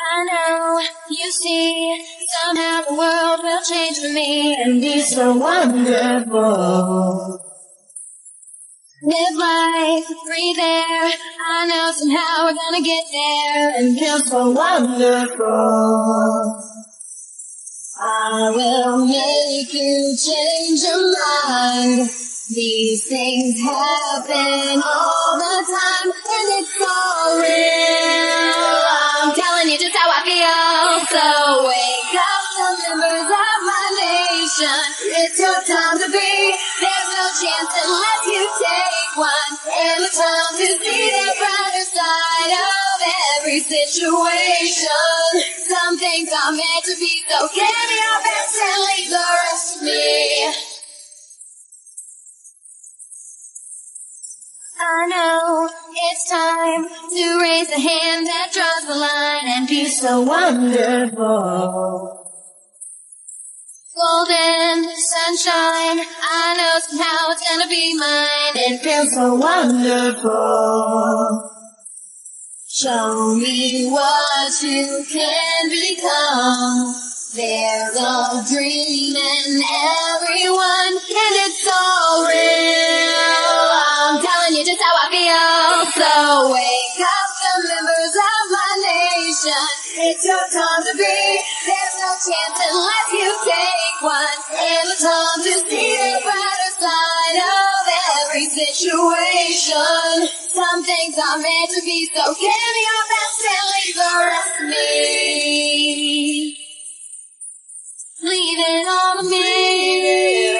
I know, you see, somehow the world will change for me and be so wonderful. Live life, breathe air, I know somehow we're gonna get there and feel so wonderful. I will make you change your mind. These things happen all the time and it's It's your time to be. There's no chance unless you take one. And the time to see the brighter side of every situation. Some things are meant to be, so give me your best and leave the rest to me. I know it's time to raise the hand that draws the line and be so wonderful. Golden sunshine, I know somehow it's gonna be mine. It feels so wonderful. Show me what you can become. There's a dream in everyone, and it's all real. I'm telling you just how I feel. So wake up the members of my nation. It's your time to be. Chance unless you take one. The time to see the brighter side of every situation. Some things are meant to be, so give me your best and leave the rest to me. Leave it to me.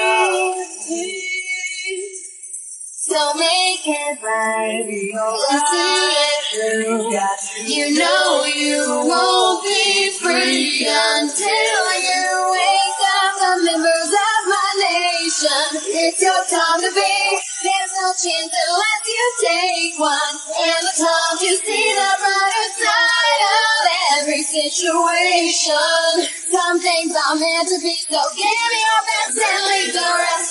So make it right. And see it through. You know you won't be until you wake up the members of my nation. It's your time to be. There's no chance unless you take one. And the time to see the brighter side of every situation. Some things are meant to be, so give me your best and leave the rest